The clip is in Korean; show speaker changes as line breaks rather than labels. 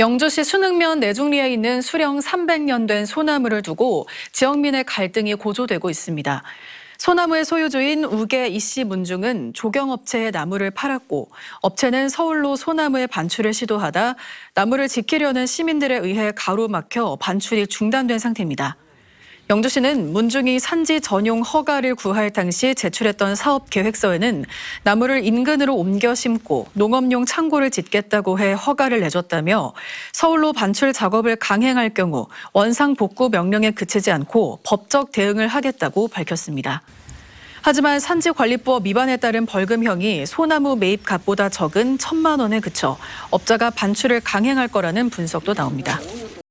영주시 순흥면 내중리에 있는 수령 300년 된 소나무를 두고 지역민의 갈등이 고조되고 있습니다. 소나무의 소유주인 우계 이씨 문중은 조경업체에 나무를 팔았고 업체는 서울로 소나무의 반출을 시도하다 나무를 지키려는 시민들에 의해 가로막혀 반출이 중단된 상태입니다. 영주시는 문중이 산지 전용 허가를 구할 당시 제출했던 사업 계획서에는 나무를 인근으로 옮겨 심고 농업용 창고를 짓겠다고 해 허가를 내줬다며 서울로 반출 작업을 강행할 경우 원상 복구 명령에 그치지 않고 법적 대응을 하겠다고 밝혔습니다. 하지만 산지관리법 위반에 따른 벌금형이 소나무 매입 값보다 적은 천만 원에 그쳐 업자가 반출을 강행할 거라는 분석도 나옵니다.